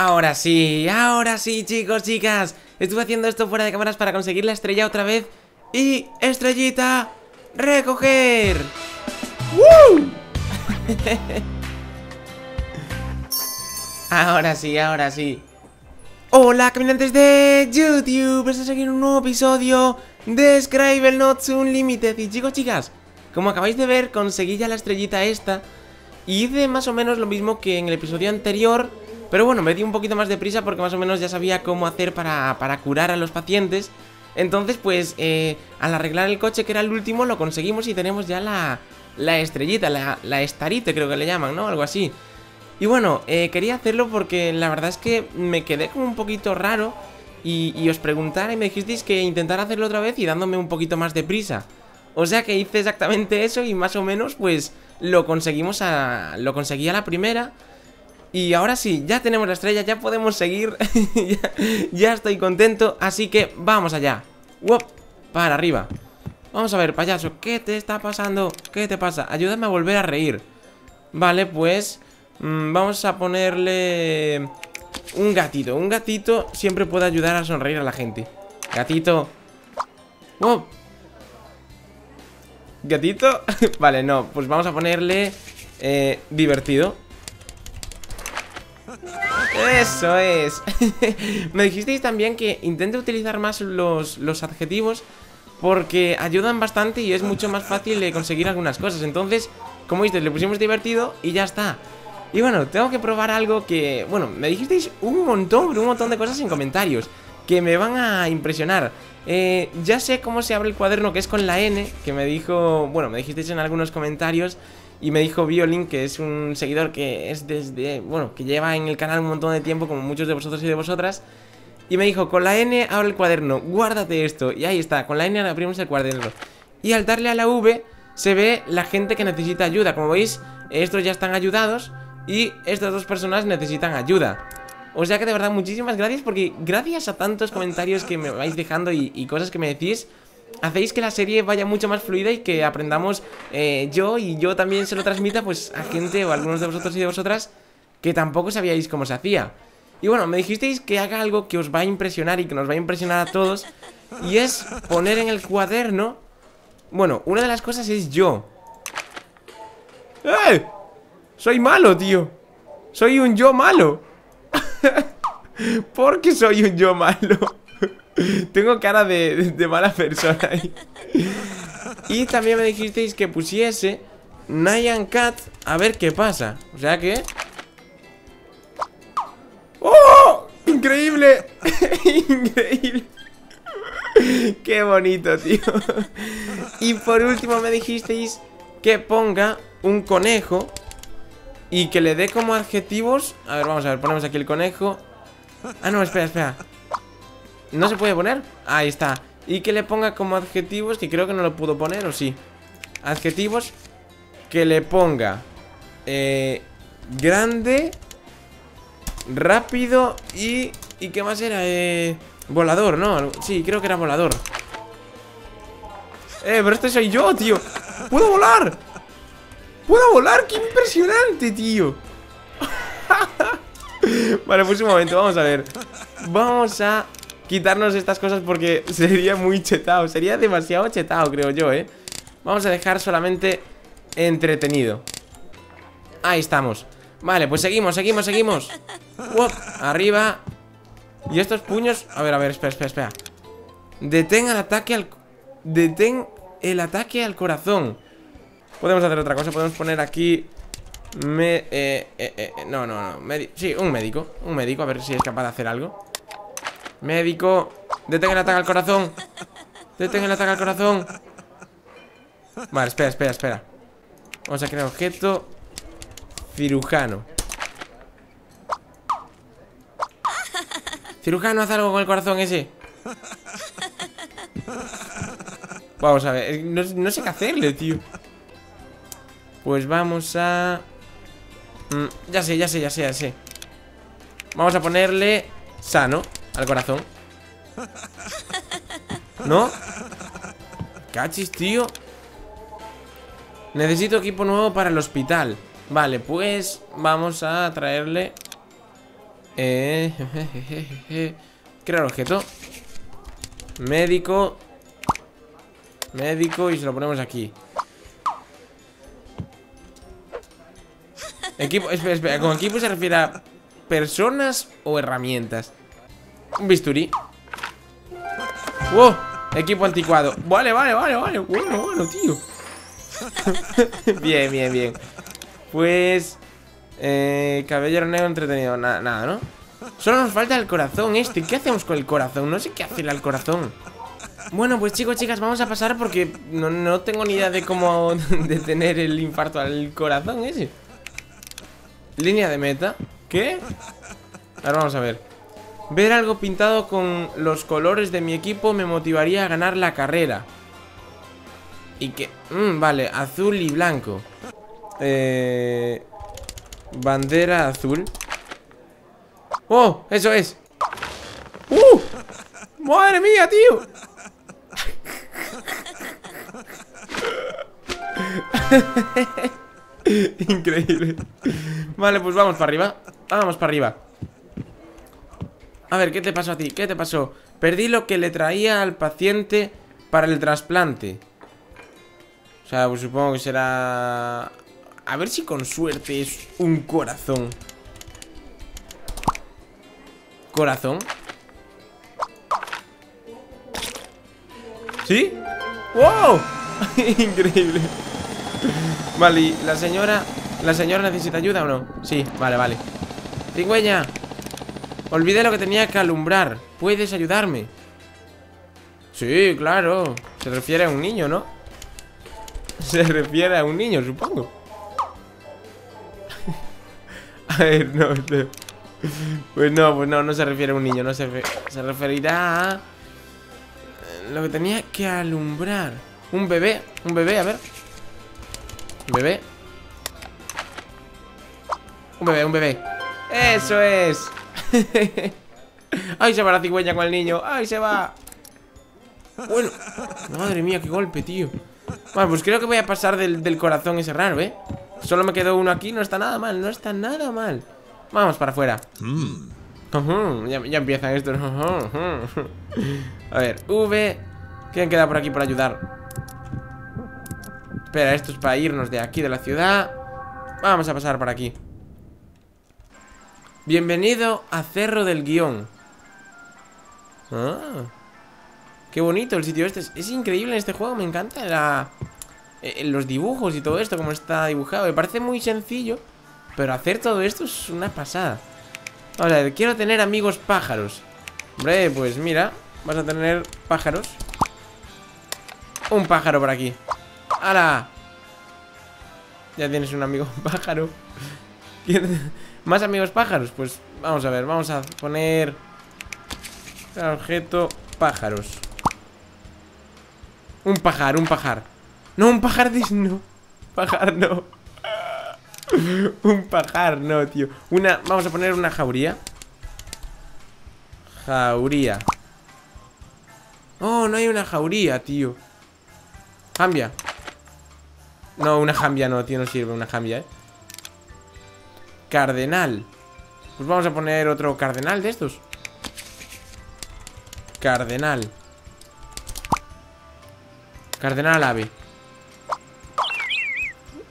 Ahora sí, ahora sí, chicos, chicas. Estuve haciendo esto fuera de cámaras para conseguir la estrella otra vez Y, estrellita, recoger. ¡Woo! ahora sí, ahora sí. Hola, caminantes de YouTube. Estás aquí en un nuevo episodio de Scribble Notes Unlimited. Y chicos, chicas, como acabáis de ver, conseguí ya la estrellita esta. Y hice más o menos lo mismo que en el episodio anterior pero bueno, me di un poquito más de prisa porque más o menos ya sabía cómo hacer para, curar a los pacientes. Entonces pues eh, al arreglar el coche que era el último lo conseguimos y tenemos ya la, la estrellita, la, la estarite creo que le llaman, ¿no? Algo así. Y bueno, eh, quería hacerlo porque la verdad es que me quedé como un poquito raro y, y os preguntara y me dijisteis que intentara hacerlo otra vez y dándome un poquito más de prisa. O sea que hice exactamente eso y más o menos pues lo conseguimos a... lo conseguí a la primera y ahora sí, ya tenemos la estrella, ya podemos seguir. Ya, estoy contento, así que vamos allá. Wop, para arriba. Vamos a ver, payaso, ¿qué te está pasando? ¿Qué te pasa? Ayúdame a volver a reír. Vale, pues mmm, Vamos a ponerle Un gatito, un gatito Siempre puede ayudar a sonreír a la gente. Gatito. Wop. ¿Gatito? vale, no, pues vamos a ponerle eh, Divertido eso es. Me dijisteis también que intente utilizar más los, los adjetivos Porque ayudan bastante y es mucho más fácil conseguir algunas cosas. Entonces, como viste, le pusimos divertido y ya está. Y bueno, tengo que probar algo que... Bueno, me dijisteis un montón, un montón de cosas en comentarios Que me van a impresionar eh, Ya sé cómo se abre el cuaderno que es con la N Que me dijo... Bueno, me dijisteis en algunos comentarios y me dijo Violin, que es un seguidor que es desde, bueno, que lleva en el canal un montón de tiempo, como muchos de vosotros y de vosotras. Y me dijo, con la N abre el cuaderno, guárdate esto. Y ahí está, con la N abrimos el cuaderno. Y al darle a la V, se ve la gente que necesita ayuda. Como veis, estos ya están ayudados y estas dos personas necesitan ayuda. O sea que de verdad, muchísimas gracias porque gracias a tantos comentarios que me vais dejando y, cosas que me decís hacéis que la serie vaya mucho más fluida y que aprendamos eh, yo y yo también se lo transmita pues a gente o a algunos de vosotros y de vosotras que tampoco sabíais cómo se hacía. Y bueno, me dijisteis que haga algo que os va a impresionar y que nos va a impresionar a todos y es poner en el cuaderno... Bueno, una de las cosas es yo. ¡Eh! Soy malo, tío. Soy un yo malo. ¿Por qué soy un yo malo? Tengo cara de, mala persona Y también me dijisteis que pusiese Nyan Cat a ver qué pasa O sea que... ¡Oh! ¡Increíble! ¡Increíble! ¡Qué bonito, tío! Y por último me dijisteis que ponga un conejo Y que le dé como adjetivos A ver, vamos a ver, ponemos aquí el conejo Ah, no, espera, espera ¿No se puede poner? Ahí está Y que le ponga como adjetivos Que creo que no lo pudo poner, ¿o sí? Adjetivos Que le ponga eh, Grande Rápido y... ¿Y qué más era? Eh, volador, ¿no? Sí, creo que era volador Eh, pero este soy yo, tío ¡Puedo volar! ¡Puedo volar! ¡Qué impresionante, tío! vale, pues un momento, vamos a ver Vamos a quitarnos estas cosas porque sería muy chetado. Sería demasiado chetado, creo yo, ¿eh? Vamos a dejar solamente entretenido. Ahí estamos. Vale, pues seguimos, seguimos, seguimos. arriba. Y estos puños... A ver, a ver, espera, espera, espera. Detén el ataque al... Detén el ataque al corazón. Podemos hacer otra cosa, podemos poner aquí... Me... Eh, eh, eh, no, no, no. sí, un médico. Un médico, a ver si es capaz de hacer algo. Médico Detén el ataque al corazón Detén el ataque al corazón Vale, espera, espera, espera Vamos a crear objeto Cirujano Cirujano, haz algo con el corazón ese Vamos a ver no, no sé qué hacerle, tío Pues vamos a... Mm, ya sé, ya sé, ya sé, ya sé Vamos a ponerle Sano al corazón ¿No? Cachis, tío Necesito equipo nuevo para el hospital Vale, pues vamos a traerle Eh, crear objeto. Médico. Médico y se lo ponemos aquí. Equipo, espera, espera, con equipo se refiere a personas o herramientas. Un bisturí. ¡Wow! Equipo anticuado. Vale, vale, vale, vale. Bueno, bueno, tío. bien, bien, bien. Pues. Eh, caballero negro entretenido. Nada, nada, ¿no? Solo nos falta el corazón este. ¿Qué hacemos con el corazón? No sé qué hacerle al corazón. Bueno, pues chicos, chicas, vamos a pasar porque no, no tengo ni idea de cómo detener el infarto al corazón ese. Línea de meta. ¿Qué? Ahora vamos a ver. Ver algo pintado con los colores de mi equipo me motivaría a ganar la carrera. Y que... Mm, vale, azul y blanco. Eh... Bandera azul. ¡Oh! Eso es. ¡Uh! ¡Madre mía, tío! Increíble Vale, pues vamos para arriba Vamos para arriba A ver, ¿qué te pasó a ti? ¿Qué te pasó? Perdí lo que le traía al paciente para el trasplante O sea, pues supongo que será... A ver si con suerte es un corazón ¿Corazón? ¿Sí? ¡Wow! Increíble Vale, ¿y la señora ¿La señora necesita ayuda o no? Sí, vale, vale. Cigüeña Olvidé lo que tenía que alumbrar. ¿Puedes ayudarme? Sí, claro. Se refiere a un niño, ¿no? Se refiere a un niño, supongo. A ver, no, Pues no, pues no, no se refiere a un niño No se, se referirá a Lo que tenía que alumbrar. Un bebé, un bebé, a ver Un bebé un bebé, un bebé ¡Eso es! ¡Ay, se va la cigüeña con el niño! ¡Ay, se va! Bueno, madre mía, qué golpe, tío Bueno, pues creo que voy a pasar del, corazón ese raro, ¿eh? Solo me quedó uno aquí, no está nada mal, no está nada mal Vamos para afuera mm. ya, ya, empiezan estos A ver, V ¿Quién queda por aquí por ayudar? Espera, esto es para irnos de aquí de la ciudad. Vamos a pasar por aquí. Bienvenido a Cerro del Guión. Ah, Qué bonito el sitio este. Es, increíble en este juego, me encanta la, eh, Los dibujos y todo esto Como está dibujado, me parece muy sencillo Pero hacer todo esto es una pasada. Vamos a ver, quiero tener amigos pájaros. Hombre, pues mira Vas a tener pájaros. Un pájaro por aquí ¡Hala! Ya tienes un amigo pájaro. ¿Más amigos pájaros? Pues vamos a ver, vamos a poner objeto pájaros. Un pajar, un pajar. No, un pajar no. Pajar no. Un pajar no, tío. Una, vamos a poner una jauría. Jauría. Oh, no hay una jauría, tío. Jambia No, una jambia no, tío, no sirve una jambia, eh Cardenal Pues vamos a poner otro cardenal de estos Cardenal Cardenal ave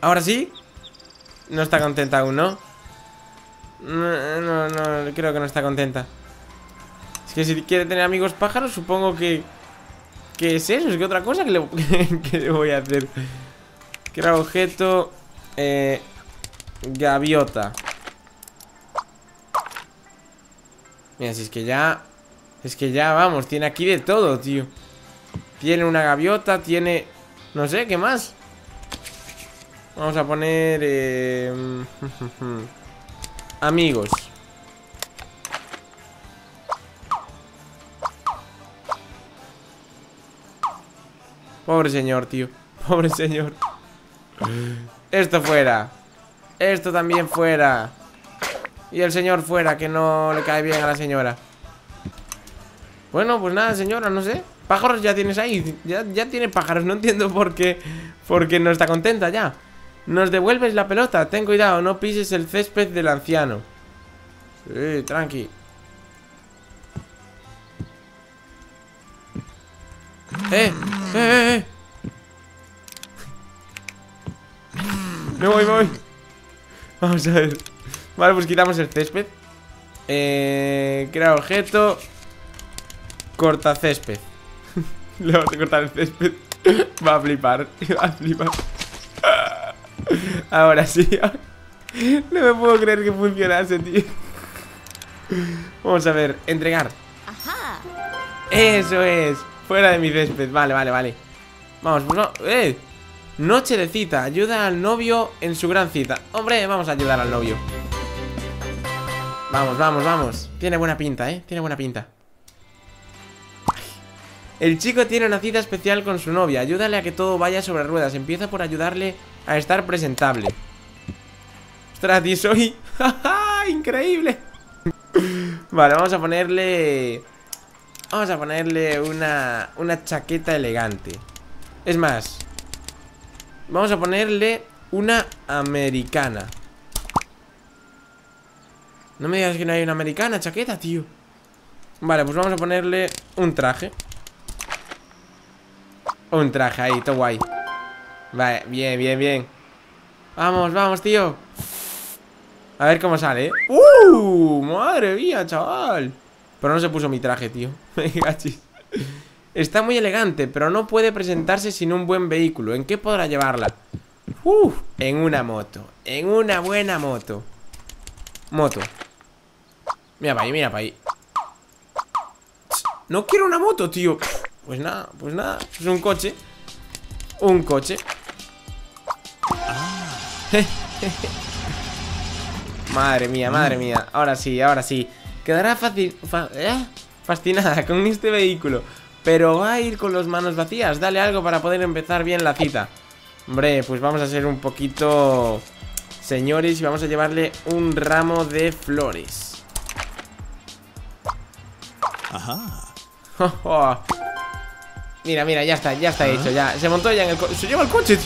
¿Ahora sí? No está contenta aún, ¿no? No, no, creo que no está contenta Es que si quiere tener amigos pájaros Supongo que... ¿Qué es eso? ¿Es que otra cosa que le, que le voy a hacer? Era objeto... Eh, Gaviota. Mira, si es que ya... Es que ya, vamos, tiene aquí de todo, tío. Tiene una gaviota, tiene... No sé, ¿qué más? Vamos a poner... Eh... Amigos. Pobre señor, tío Pobre señor Esto fuera esto también fuera. Y el señor fuera, que no le cae bien a la señora. Bueno, pues nada, señora, no sé. Pájaros ya tienes ahí. Ya, ya tiene pájaros. No entiendo por qué. Porque no está contenta ya. Nos devuelves la pelota. Ten cuidado, no pises el césped del anciano. Sí, tranqui. ¡Eh! ¡Eh, eh, eh! Me voy, me voy. Vamos a ver. Vale, pues quitamos el césped. Eh, crea objeto. Corta césped. Le vamos a cortar el césped. Va a flipar. Va a flipar. Ahora sí. No me puedo creer que funcionase, tío. Vamos a ver. Entregar. Eso es. Fuera de mi césped. Vale, vale, vale. Vamos, pues no. ¡Eh! Noche de cita. Ayuda al novio en su gran cita. Hombre, vamos a ayudar al novio. Vamos, vamos, vamos. Tiene buena pinta, ¿eh? Tiene buena pinta. El chico tiene una cita especial con su novia. Ayúdale a que todo vaya sobre ruedas. Empieza por ayudarle a estar presentable. Ostras, tío, soy... ¡Increíble! vale, vamos a ponerle... Vamos a ponerle una, una chaqueta elegante. Es más, vamos a ponerle una americana. No me digas que no hay una americana chaqueta, tío. Vale, pues vamos a ponerle un traje. Un traje ahí, todo guay. Vale, bien, bien, bien. Vamos, vamos, tío. A ver cómo sale, ¿eh? ¡Uh! Madre mía, chaval. Pero no se puso mi traje, tío. Me. Está muy elegante, pero no puede presentarse sin un buen vehículo. ¿En qué podrá llevarla? ¡Uh! En una moto. En una buena moto. Moto. Mira para ahí, mira para ahí. No quiero una moto, tío. Pues nada, pues nada. Es un coche. Un coche. madre mía, madre mía. Ahora sí, ahora sí. Quedará fácil. ¿eh? Fascinada con este vehículo. Pero va a ir con las manos vacías. Dale algo para poder empezar bien la cita. Hombre, pues vamos a ser un poquito señores y vamos a llevarle un ramo de flores. Ajá. mira, mira, ya está, ya está hecho, ya. Se montó ya en el coche. Se lleva el coche.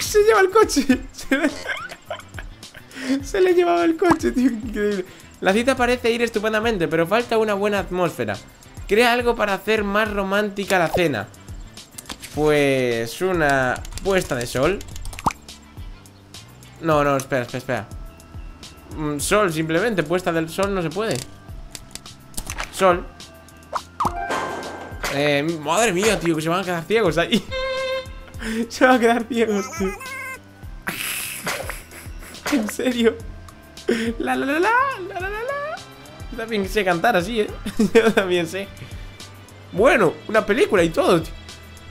Se lleva el coche. Se le... llevaba el coche, tío. Increíble. La cita parece ir estupendamente, pero falta una buena atmósfera. Crea algo para hacer más romántica la cena. Pues una puesta de sol. No, no, espera, espera, espera. Mm, sol, simplemente. Puesta del sol no se puede. Sol eh, Madre mía, tío, que se van a quedar ciegos ahí Se van a quedar ciegos, tío En serio La la la la La la la la Yo también sé cantar así, eh Yo también sé Bueno, una película y todo, tío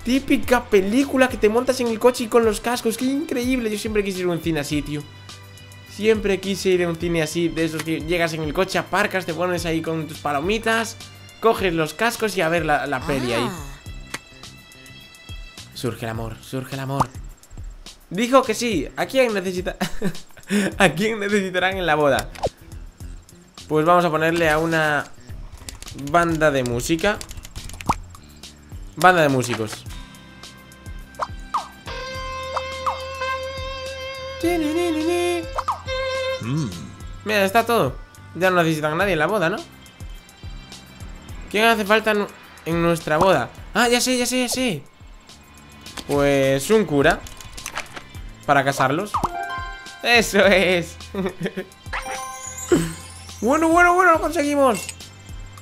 Típica película que te montas en el coche y con los cascos Qué increíble, yo siempre quise ir a un cine así, tío Siempre quise ir a un cine así, de esos que llegas en el coche, aparcas, te pones ahí con tus palomitas, coges los cascos y a ver la, peli ahí. Ah. Surge el amor, surge el amor. Dijo que sí. ¿A quién necesita? ¿A quién necesitarán en la boda? Pues vamos a ponerle a una banda de música. Banda de músicos. Mm. Mira, está todo Ya no necesitan a nadie en la boda, ¿no? ¿Quién hace falta en nuestra boda? Ah, ya sé, ya sé, ya sé Pues un cura Para casarlos Eso es Bueno, bueno, bueno, lo conseguimos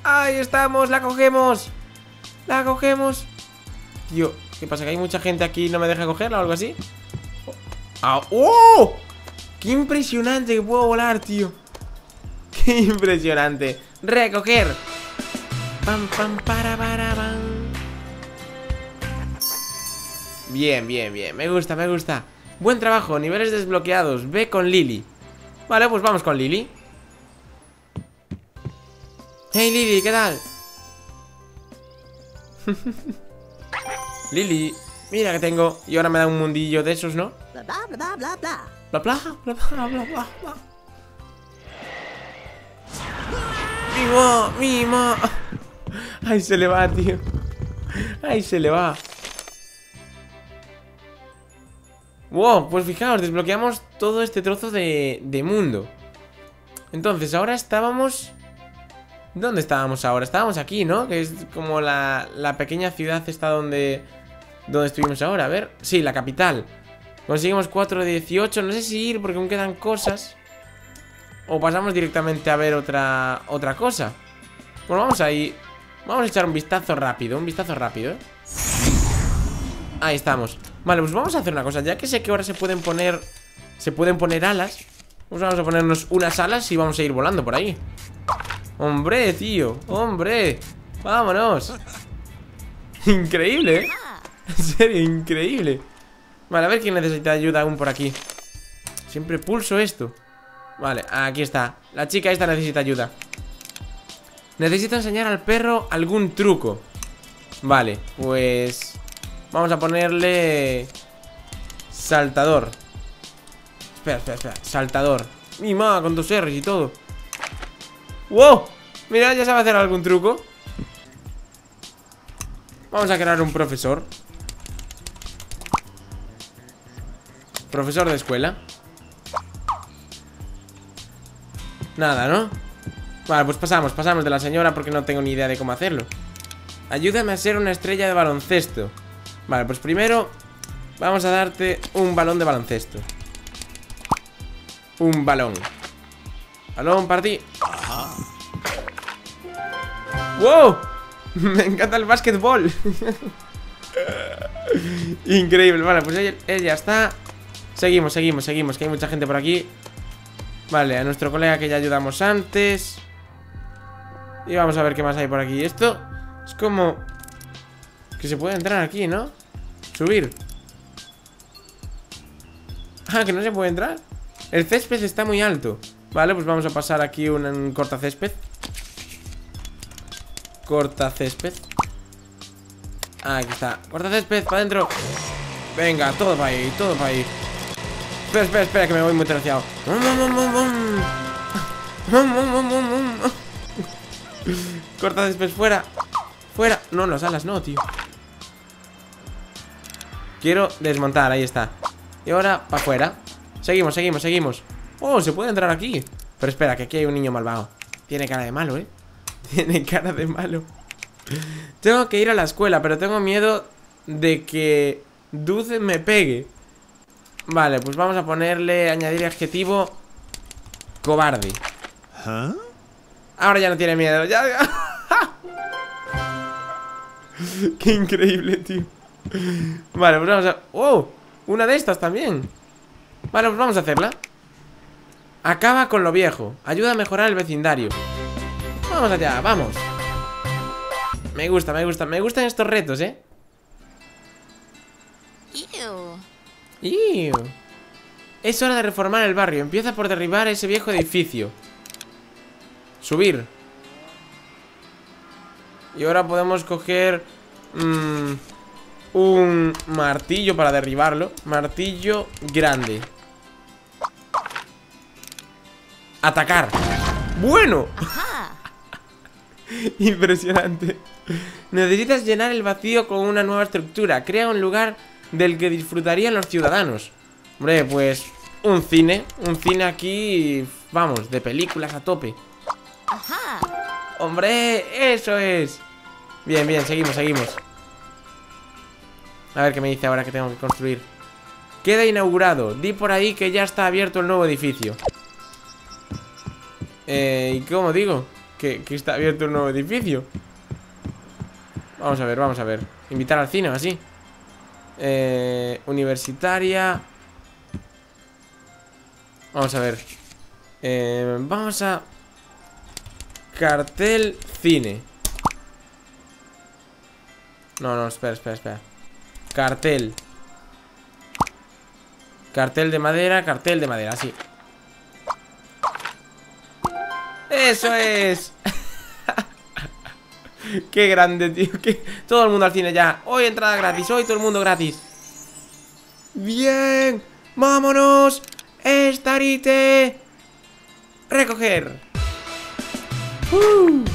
Ahí estamos, la cogemos La cogemos Tío, ¿qué pasa? ¿Que hay mucha gente aquí y no me deja cogerla o algo así? ¡Ah! ¡Oh! ¡Qué impresionante que puedo volar, tío! ¡Qué impresionante! ¡Recoger! ¡Pam, pam, para, para, pam! Bien, bien, bien. Me gusta, me gusta. Buen trabajo, niveles desbloqueados. Ve con Lily. Vale, pues vamos con Lily. Hey Lily, ¿qué tal? Lily, mira que tengo. Y ahora me da un mundillo de esos, ¿no? Bla, bla, bla, bla, bla. Bla, bla, bla, bla, bla, bla, bla. ¡Mimo! ¡Mimo! ¡Ay, se le va, tío! ¡Ay, se le va! Wow, pues fijaos, desbloqueamos todo este trozo de, de mundo Entonces, ahora estábamos... ¿Dónde estábamos ahora? Estábamos aquí, ¿no? Que es como la, la pequeña ciudad esta donde... Donde estuvimos ahora, a ver Sí, la capital. Conseguimos 4 de 18, no sé si ir porque aún quedan cosas. O pasamos directamente a ver otra, otra cosa. Bueno, vamos ahí Vamos a echar un vistazo rápido, un vistazo rápido ¿eh? Ahí estamos. Vale, pues vamos a hacer una cosa. Ya que sé que ahora se pueden poner Se pueden poner alas Pues vamos a ponernos unas alas y vamos a ir volando por ahí Hombre, tío Hombre. Vámonos. Increíble, ¿eh? En serio, increíble. Vale, a ver quién necesita ayuda aún por aquí. Siempre pulso esto. Vale, aquí está. La chica esta necesita ayuda. Necesito enseñar al perro algún truco. Vale, pues Vamos a ponerle Saltador. Espera, espera, espera. Saltador. Mi ma, con tus R's y todo ¡Wow! Mira, ya sabe hacer algún truco. Vamos a crear un profesor. Profesor de escuela. Nada, ¿no? Vale, pues pasamos, pasamos de la señora porque no tengo ni idea de cómo hacerlo. Ayúdame a ser una estrella de baloncesto. Vale, pues primero Vamos a darte un balón de baloncesto. Un balón. Balón para ti ¡Wow! Me encanta el básquetbol. Increíble, vale, pues ella está. Seguimos, seguimos, seguimos Que hay mucha gente por aquí. Vale, a nuestro colega que ya ayudamos antes. Y vamos a ver qué más hay por aquí. Esto es como Que se puede entrar aquí, ¿no? Subir. Ah, que no se puede entrar. El césped está muy alto Vale, pues vamos a pasar aquí un, un corta césped Corta césped Aquí está Corta césped, para adentro Venga, todo para ahí, todo para ahí Espera, espera, espera, que me voy muy terciado. Corta después, fuera. Fuera. No, las alas no, tío. Quiero desmontar, ahí está. Y ahora, para afuera. Seguimos, seguimos, seguimos. Oh, se puede entrar aquí. Pero espera, que aquí hay un niño malvado. Tiene cara de malo, ¿eh? Tiene cara de malo. Tengo que ir a la escuela, pero tengo miedo de que Dulce me pegue. Vale, pues vamos a ponerle Añadir adjetivo Cobarde ¿Ah? Ahora ya no tiene miedo ya... Qué increíble, tío Vale, pues vamos a... ¡Oh! Una de estas también Vale, pues vamos a hacerla Acaba con lo viejo Ayuda a mejorar el vecindario Vamos allá, vamos Me gusta, me gusta Me gustan estos retos, ¿eh? Es hora de reformar el barrio. Empieza por derribar ese viejo edificio. Subir. Y ahora podemos coger... Mm, un martillo para derribarlo. Martillo grande. Atacar. Bueno. Impresionante. Necesitas llenar el vacío con una nueva estructura. Crea un lugar del que disfrutarían los ciudadanos. Hombre, pues un cine, un cine aquí, vamos, de películas a tope. Ajá. Hombre, eso es. Bien, bien, seguimos, seguimos. A ver qué me dice ahora que tengo que construir. Queda inaugurado. Di por ahí que ya está abierto el nuevo edificio. Eh, ¿y cómo digo? Que, que está abierto el nuevo edificio. Vamos a ver, vamos a ver. Invitar al cine así. Eh, universitaria. Vamos a ver. Eh, vamos a... Cartel cine. No, no, espera, espera, espera. Cartel. Cartel de madera, cartel de madera, sí. ¡Eso es! Qué grande, tío. Todo el mundo al cine ya. Hoy entrada gratis, hoy todo el mundo gratis. Bien. Vámonos. Estarite. Recoger. Uh.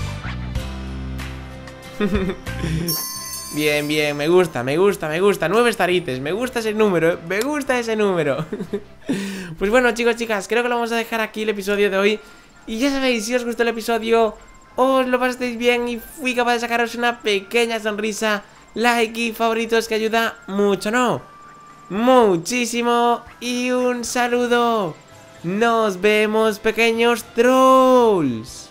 bien, bien, me gusta, me gusta, me gusta Nueve estarites, me gusta ese número Me gusta ese número Pues bueno chicos, chicas, creo que lo vamos a dejar aquí el episodio de hoy Y ya sabéis, si os gustó el episodio, os lo pasasteis bien y fui capaz de sacaros una pequeña sonrisa, like y favoritos que ayuda mucho, ¿no? Muchísimo y un saludo. Nos vemos, pequeños trolls.